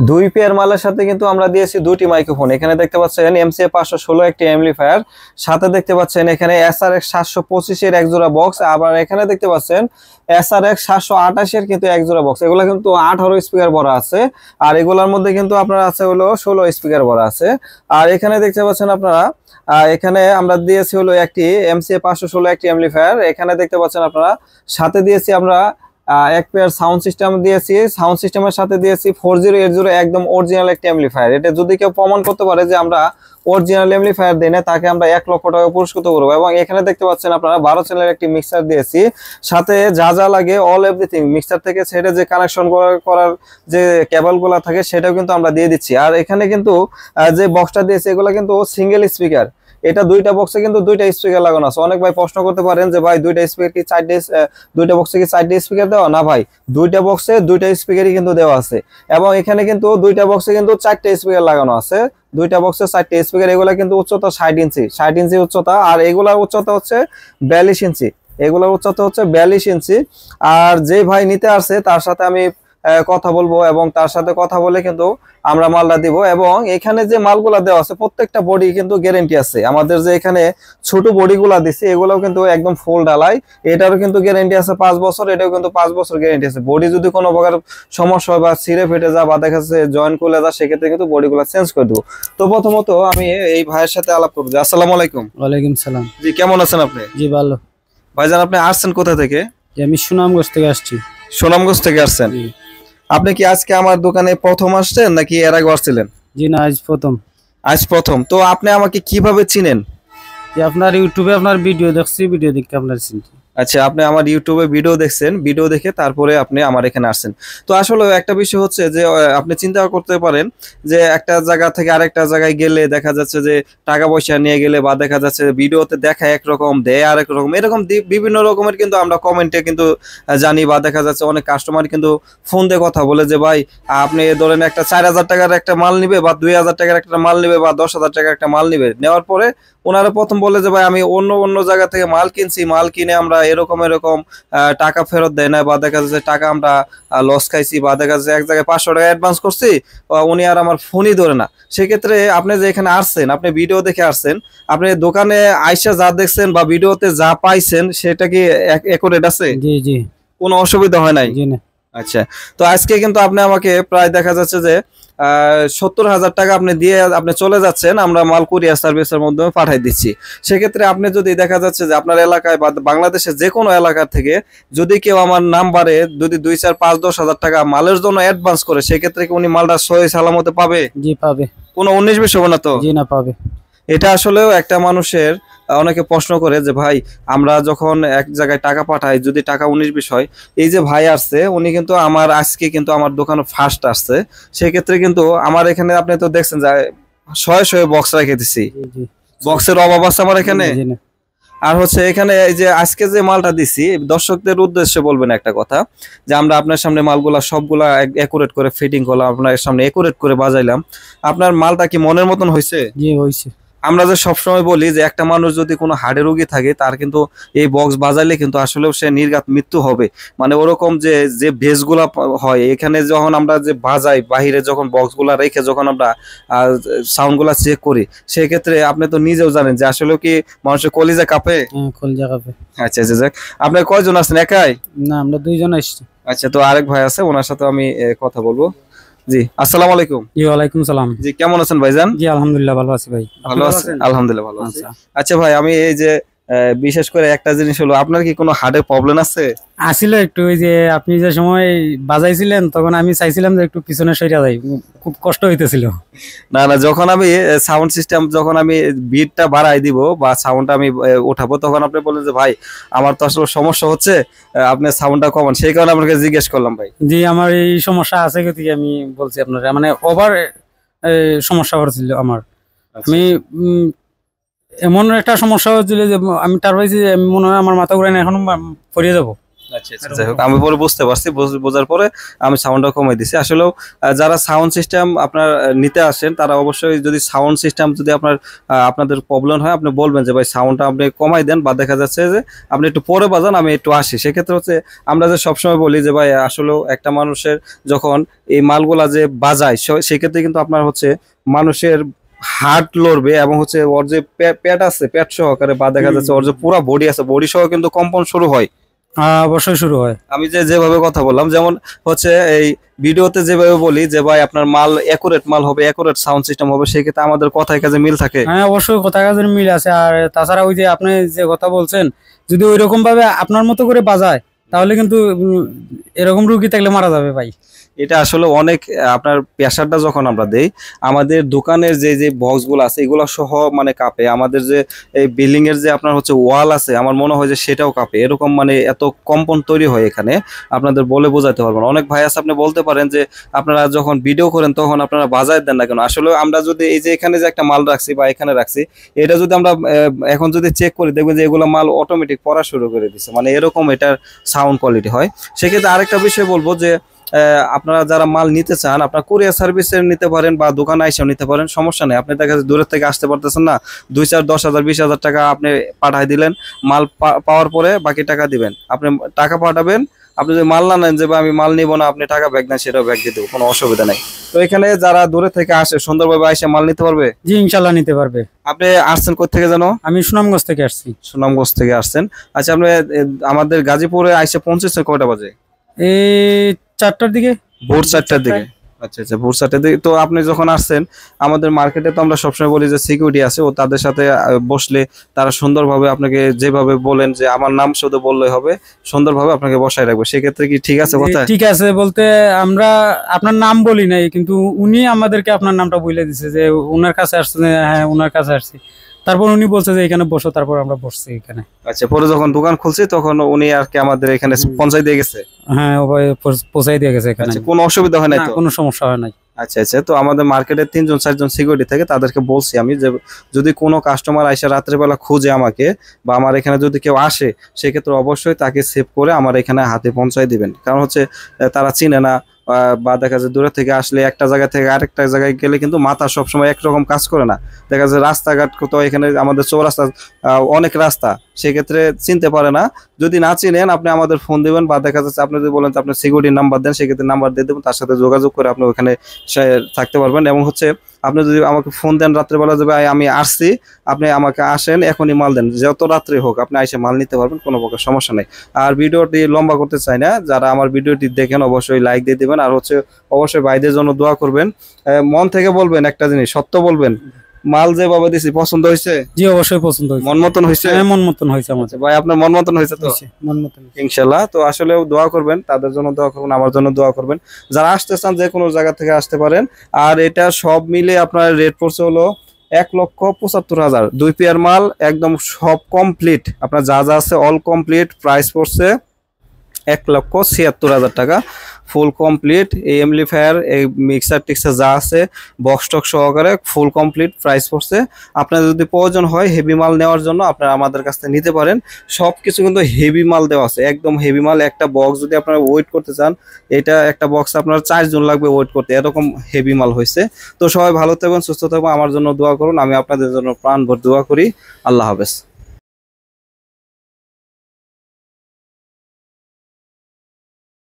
দুই পেয়ার মালের সাথে কিন্তু আমরা দিয়েছি দুটি মাইক্রোফোন এখানে দেখতে পাচ্ছেন এমসিএ পাঁচশো ষোলো, একটি এমপ্লিফায়ার সাথে দেখতে পাচ্ছেন এখানে এস আর এক্স সাতশো পঁচিশের এক জোড়া বক্স আবার এখানে দেখতে পাচ্ছেন এস আর এক্স সাতশো আঠাশের কিন্তু এক জোড়া বক্স এগুলো কিন্তু আঠারো স্পিকার বড় আছে। আর এগুলোর মধ্যে কিন্তু আপনার আছে হলো ষোলো স্পিকার বড় আছে। আর এখানে দেখতে পাচ্ছেন আপনারা এখানে আমরা দিয়েছি হলো একটি এমসিএ পাঁচশো ষোলো, একটি এমপ্লিফায়ার এখানে দেখতে পাচ্ছেন আপনারা, সাথে দিয়েছি আমরা এক পেয়ার সাউন্ড সিস্টেম দিয়েছি। সাউন্ড সিস্টেমের সাথে দিয়েছি ফোর জিরো এইট জিরো একদম অরিজিনাল একটি এমপ্লিফায়ার এটা যদি কেউ প্রমাণ করতে পারে যে আমরা অরিজিনাল এমপ্লিফায়ার দিনে তাকে আমরা এক লক্ষ টাকা পুরস্কৃত করব। এবং এখানে দেখতে পাচ্ছেন আপনারা, বারো চ্যানেলের একটি মিক্সার দিয়েছি। সাথে যা যা লাগে অল এভরিথিং মিক্সার থেকে সেটা যে কানেকশন করার যে কেবলগুলা থাকে, সেটাও কিন্তু আমরা দিয়ে দিচ্ছি। আর এখানে কিন্তু যে বক্সটা দিয়েছি, এগুলো কিন্তু সিঙ্গেল স্পিকার এটা দুইটা বক্সে কিন্তু দুইটা স্পিকার লাগানো আছে। অনেক ভাই প্রশ্ন করতে পারেন যে, ভাই, দুইটা স্পিকার কি চারটে দুইটা বক্সে কি চারটে স্পিকার দেওয়া? না ভাই, দুইটা বক্সে দুইটা স্পিকারই কিন্তু দেওয়া আছে। এবং এখানে কিন্তু দুইটা বক্সে কিন্তু চারটে স্পিকার লাগানো আছে। দুইটা বক্সের সাইডটা স্পিকার এগুলা কিন্তু উচ্চতা ষাট ইঞ্চি। ষাট ইঞ্চি উচ্চতা, আর এগুলার উচ্চতা হচ্ছে বিয়াল্লিশ ইঞ্চি। এগুলোর উচ্চতা হচ্ছে বিয়াল্লিশ ইঞ্চি। আর যে ভাই নিতে আসছে তার সাথে আমি কথা বলব এবং তার সাথে কথা বলে কিন্তু আমরা মালটা দিব এবং এখানে যে মালগুলা দেওয়া আছে প্রত্যেকটা বডি কিন্তু গ্যারেন্টি আছে। আমাদের যে এখানে ছোট বডিগুলা দিছে এগুলোও কিন্তু একদম ফুল ডালাই এটারও কিন্তু গ্যারেন্টি আছে পাঁচ বছর এটাও কিন্তু পাঁচ বছর গ্যারেন্টি আছে। বডি যদি কোনো প্রকার সমস্যা হয় বা ছিঁড়ে ফেটে যা বা দেখা যাচ্ছে জয়েন খুলে যা সেক্ষেত্রে কিন্তু বডিগুলো চেঞ্জ করে দেবো। তো প্রথমত আমি এই ভাইয়ের সাথে আলাপ করব। আসসালামু আলাইকুম। ওয়ালাইকুম সালাম। জি কেমন আছেন আপনি? জি ভালো। ভাইজান আপনি আসছেন কোথা থেকে? আমি সুনামগঞ্জ থেকে আসছি। সুনামগঞ্জ থেকে আসছেন। জি। আপনি কি আজকে আমার দোকানে প্রথম আসছেন নাকি এর আগে আসছিলেন? জি না আজ প্রথম। আজ প্রথম। তো আপনি আমাকে কীভাবে চিনেন? যে আপনার ইউটিউবে আপনার ভিডিও দেখছি ভিডিও দেখে আপনার চিনছি। আচ্ছা আপনি আমার ইউটিউবে ভিডিও দেখছেন ভিডিও দেখে তারপরে আপনি আমার এখানে আসছেন। তো আসলে একটা বিষয় হচ্ছে যে আপনি চিন্তা করতে পারেন যে, একটা জায়গা থেকে আরেকটা জায়গায় গেলে দেখা যাচ্ছে যে, টাকা পয়সা নিয়ে গেলে বা দেখা যাচ্ছে ভিডিওতে দেখা একরকম দেয় আরেক রকম, এরকম বিভিন্ন রকমের কিন্তু আমরা কমেন্টে কিন্তু জানি বা দেখা যাচ্ছে অনেক কাস্টমার কিন্তু ফোন দিয়ে কথা বলে যে, ভাই, আপনি ধরেন একটা চার হাজার টাকার একটা মাল নিবে বা দুই হাজার টাকার একটা মাল নিবে বা দশ হাজার টাকার একটা মাল নিবে। নেওয়ার পরে ওনারা প্রথম বলে যে ভাই আমি অন্য অন্য জায়গা থেকে মাল কিনছি মাল কিনে আমরা এরকম এরকম টাকা ফেরত দেয় না বা দেখা যাচ্ছে টাকা আমরা লস খাইছি বা দেখা যাচ্ছে এক জায়গায় পাঁচশো টাকা অ্যাডভান্স করছি উনি আর আমার ফোনই ধরে না। সেক্ষেত্রে আপনি যে এখানে আসছেন আপনি ভিডিও দেখে আসছেন আপনি দোকানে আইসা যা দেখছেন বা ভিডিওতে যা পাইছেন সেটা কি একুরেট আছে? জি জি। কোনো অসুবিধা হয় নাই? জি না। আচ্ছা তো আজকে কিন্তু আপনি আমাকে প্রায় দেখা যাচ্ছে যে সত্তর হাজার টাকা আপনি দিয়ে আপনি চলে যাচ্ছেন আমরা মাল কুরিয়ার সার্ভিসের মাধ্যমে পাঠাই দিচ্ছি। সেক্ষেত্রে আপনি যদি দেখা যাচ্ছে যে আপনার এলাকায় বা বাংলাদেশের যে কোনো এলাকা থেকে যদি কেউ আমার নাম্বারে যদি দুই চার পাঁচ দশ হাজার টাকা মালের জন্য অ্যাডভান্স করে সেক্ষেত্রে কি উনি মালটা সহি সালামতে পাবে? জি পাবে। কোনো উনিশ বিশ হবে না তো? জি না পাবে। এটা আসলেও একটা মানুষের অনেকে প্রশ্ন করে যে ভাই আমরা যখন এক জায়গায় টাকা পাঠাই যদি টাকা উনিশ বিষয় এই যে ভাই আসছে উনি কিন্তু আমার আজকে কিন্তু আমার দোকানে ফার্স্ট আসছে। সেক্ষেত্রে কিন্তু আমার এখানে আপনি তো দেখছেন যে শয়ে শয়ে বক্স রেখে দিছি। বক্সের অভাব আছে আমার এখানে? আর হচ্ছে এখানে এই যে আজকে যে মালটা দিছি দর্শকদের উদ্দেশ্যে বলবেন একটা কথা যে আমরা আপনার সামনে মালগুলা সবগুলা একুরেট করে ফিটিং করলাম আপনার সামনে একুরেট করে বাজাইলাম। আপনার মালটা কি মনের মতন হয়েছে জি হয়েছে আমরা যে সবসময় বলি যে একটা মানুষ যদি কোনো হার্টের রোগী থাকে তার কিন্তু এই বক্স বাজাইলে কিন্তু আসলেও সে নির্ঘাত মৃত্যু হবে। মানে ওরকম যে যে বেসগুলা হয় এখানে যখন আমরা যে বাজাই বাহিরে যখন বক্সগুলা রেখে যখন আমরা সাউন্ডগুলা চেক করি সেক্ষেত্রে আপনি তো নিজেও জানেন যে আসলে কি মানুষের কলিজা কাঁপে? হ্যাঁ কলজা কাপে। আচ্ছা আচ্ছা যাক। আপনি কয়জন আছেন? একাই? না আমরা দুইজন আসছি। আচ্ছা তো আরেক ভাই আছে ওনার সাথে আমি কথা বলব। জি আসসালামু আলাইকুম। জি ওয়ালাইকুম সালাম। জি কেমন আছেন ভাইজান? জি আলহামদুলিল্লাহ ভালো আছি ভাই। ভালো আছেন? আলহামদুলিল্লাহ ভালো আছি। আচ্ছা। আচ্ছা ভাই আমি এই যে বিশেষ করে একটা জিনিস হলো আপনার কি কোনো হার্টের প্রবলেম আছে? আসিল একটু ওই যে আপনি যে সময় বাজাইছিলেন তখন আমি চাইছিলাম যে একটু পিছনে সরিয়া যাই। খুব কষ্ট হইতেছিল। না না যখন আমি সাউন্ড সিস্টেম যখন আমি বিটটা বাড়াই দিব বা সাউন্ডটা আমি উঠাবো তখন আপনি বললেন যে ভাই আমার তো আসলে সমস্যা হচ্ছে আপনি সাউন্ডটা কমান। সেই কারণে আপনাকে জিজ্ঞেস করলাম ভাই। জি আমার এই সমস্যা আছে গতিকে আমি বলছি আপনার। মানে ওভার সমস্যা হচ্ছিল আমার। আমি উম, এমন একটা সমস্যা হয়েছিল যে আমি তার পাইছি যে আমি মনে হয় আমার মাথা ঘুরে এখন পড়িয়ে যাব। আচ্ছা আচ্ছা। যাই হোক, আমি পরে বুঝতে পারছি বুঝ- বোঝার পরে আমি সাউন্ডটা কমাই দিছি। আসলেও যারা সাউন্ড সিস্টেম আপনার নিতে আসেন তারা অবশ্যই যদি সাউন্ড সিস্টেম যদি আপনার আপনাদের প্রবলেম হয় আপনি বলবেন যে ভাই সাউন্ডটা আপনি কমাই দেন বা দেখা যাচ্ছে যে আপনি একটু পরে বাজান আমি একটু আসি। সেক্ষেত্রে হচ্ছে আমরা যে সবসময় বলি যে ভাই আসলেও একটা মানুষের যখন এই মালগুলা যে বাজায় সেক্ষেত্রে কিন্তু আপনার হচ্ছে মানুষের হার্ট লড়বে এবং হচ্ছে ওর যে পেট আছে পেট সহকারে বা দেখা যাচ্ছে ওর যে পুরো বডি আছে বডি সহ কিন্তু কম্পন শুরু হয়। হ্যাঁ, অবশ্যই শুরু হয়। আমি যে যেভাবে কথা বললাম যেমন হচ্ছে এই ভিডিওতে যেভাবে বলি যে ভাই আপনার মাল একুরেট মাল হবে একুরেট সাউন্ড সিস্টেম হবে সেক্ষেত্রে আমাদের কথায় কাজে মিল থাকে। হ্যাঁ অবশ্যই কথা কাজের মিল আছে। আর তাছাড়া ওই যে আপনি যে কথা বলছেন যদি ওই রকম ভাবে আপনার মতো করে বাজায় তাহলে কিন্তু এরকম রুগী থাকলে মারা যাবে ভাই। এটা আসলে অনেক, আপনার প্রেশারটা যখন আমরা দেই, আমাদের দোকানের যে যে বক্সগুলো আছে, এগুলো সহ মানে কাঁপে। আমাদের যে, এই বিল্ডিং এর যে আপনার হচ্ছে ওয়াল আছে, আমার মনে হয় যে সেটাও কাঁপে। এরকম মানে এত কম্পন তৈরি হয় এখানে, আপনাদের বলে বোঝাতে পারব না। অনেক ভাই আছে, আপনি বলতে পারেন যে, আপনারা যখন ভিডিও করেন, তখন আপনারা বাজায় দেন না কেন? আসলে আমরা যদি এই যে, এখানে যে একটা মাল রাখছি বা এখানে রাখছি, এটা যদি আমরা এখন যদি চেক করি, দেখবেন যে এগুলো মাল অটোমেটিক পড়া শুরু করে দিচ্ছে মানে এরকম এটার সাউন্ড কোয়ালিটি হয়। সেক্ষেত্রে আরেকটা বিষয় বলব যে আপনারা যারা মাল নিতে চান আপনার কুরিয়ার সার্ভিসের নিতে পারেন বা দোকানে এসেও নিতে পারেন সমস্যা নেই। আপনি দেখা যাচ্ছে দূরের থেকে আসতে পারতেছেন না দুই চার দশ হাজার বিশ হাজার টাকা আপনি পাঠাই দিলেন মাল পাওয়ার পরে বাকি টাকা দিবেন। আপনি টাকা পাঠাবেন আপনি যদি মাল না নেন যে আমি মাল নিব না আপনি টাকা ব্যাগ নেন সেটাও ব্যাগ দিয়ে দেবো কোনো অসুবিধা নেই। তো এখানে যারা দূরে থেকে আসে সুন্দরভাবে এসে মাল নিতে পারবে? জি ইনশাল্লাহ নিতে পারবে। আপনি আসছেন কোথেকে জানো আমি সুনামগঞ্জ থেকে আসছি। সুনামগঞ্জ থেকে আসছেন। আচ্ছা আপনি আমাদের গাজীপুরে আইসে পৌঁছেছেন কয়টা বাজে? এই চারটার দিকে? ভোর চারটার দিকে। আচ্ছা আচ্ছা ভোর চারটার দিকে। তো আপনি যখন আসছেন আমাদের মার্কেটে তো আমরা সবসময় বলি যে সিকিউরিটি আছে ও তাদের সাথে বসলে তারা সুন্দরভাবে আপনাকে যেভাবে বলেন যে আমার নাম শুধু বললেই হবে সুন্দরভাবে আপনাকে বসায় রাখবে। সেক্ষেত্রে কি ঠিক আছে কথা? ঠিক আছে বলতে আমরা আপনার নাম বলি নাই কিন্তু উনি আমাদেরকে আপনার নামটা বলে দিছে যে উনার কাছে আসছে হ্যাঁ উনার কাছে আসছি। তারপর উনি বলছে যে এখানে বসো তারপর আমরা বসছি এখানে। আচ্ছা পরে যখন দোকান খুলছি তখন উনি আর কি আমাদের এখানে পৌঁছাই দিয়ে গেছে? হ্যাঁ পৌঁছাই দিয়ে গেছে এখানে। আচ্ছা কোনো অসুবিধা হয় নাই না, তো? কোনো সমস্যা হয় নাই। আচ্ছা আচ্ছা তো আমাদের মার্কেটে তিনজন চারজন সিকিউরিটি থাকে তাদেরকে বলছি আমি যে যদি কোনো কাস্টমার আইসা রাত্রেবেলা খুঁজে আমাকে বা আমার এখানে যদি কেউ আসে সেক্ষেত্রে অবশ্যই তাকে সেভ করে আমার এখানে হাতে পৌঁছায় দিবেন। কারণ হচ্ছে তারা চিনে না বা দেখা যায় দূরে থেকে আসলে একটা জায়গা থেকে আরেকটা জায়গায় গেলে কিন্তু মাথা সবসময় একরকম কাজ করে না। দেখা যায় রাস্তাঘাট তো এখানে আমাদের চৌরাস্তা অনেক রাস্তা। সেক্ষেত্রে চিনতে পারে না যদি না চিনেন, আপনি আমাদের ফোন দিবেন বা দেখা যাচ্ছে আপনি যদি বলেন আপনি সিকিউরিটি নাম্বার দেন, সেক্ষেত্রে নাম্বার দিয়ে দেবেন, তার সাথে যোগাযোগ করে আপনি ওখানে থাকতে পারবেন। এবং হচ্ছে, আপনি যদি আমাকে ফোন দেন রাত্রেবেলা যে, ভাই, আমি আসছি, আপনি আমাকে আসেন, এখনই মাল দেন। যত রাত্রে হোক, আপনি এসে মাল নিতে পারবেন, কোনো প্রকার সমস্যা নেই। আর ভিডিওটি লম্বা করতে চাই না, যারা আমার ভিডিওটি দেখেন অবশ্যই লাইক দিয়ে দিবেন। আর হচ্ছে, অবশ্যই ভাইদের জন্য দোয়া করবেন। মন থেকে বলবেন একটা জিনিস, সত্য বলবেন। মাল যে বাবা দিছি পছন্দ হয়েছে? জি অবশ্যই পছন্দ হয়েছে। মন মতন হয়েছে? হ্যাঁ, মন মতন হয়েছে আমাদের। আচ্ছা, ভাই আপনার মন মতন হয়েছে তো? মন মতন হয়েছে। ইনশাল্লাহ তো আসলেও দোয়া করবেন তাদের জন্য দোয়া করবেন আমার জন্য দোয়া করবেন। যারা আসতে চান যে কোনো জায়গা থেকে আসতে পারেন। আর এটা সব মিলে আপনার রেট পড়ছে হলো এক লক্ষ পঁচাত্তর হাজার। দুই পেয়ার মাল একদম সব কমপ্লিট আপনার যা যা আছে অল কমপ্লিট প্রাইস পড়ছে। এক লক্ষ ছিয়াত্তর হাজার টাকা। ফুল কমপ্লিট এই এমলিফায়ার এই মিক্সার টিক্সার যা আছে বক্স টক সহকারে ফুল কমপ্লিট প্রাইস পড়ছে। আপনার যদি প্রয়োজন হয় হেভি মাল নেওয়ার জন্য, আপনারা আমাদের কাছ থেকে নিতে পারেন। সব কিছু কিন্তু হেভি মাল দেওয়া আছে, একদম হেভি মাল। একটা বক্স যদি আপনারা ওয়েট করতে চান, এটা একটা বক্স আপনার চারজন লাগবে ওয়েট করতে। এরকম হেভি মাল হয়েছে। তো সবাই ভালো থাকবেন, সুস্থ থাকবেন, আমার জন্য দোয়া করুন। আমি আপনাদের জন্য প্রাণ ভর দোয়া করি। আল্লাহ হাফেজ।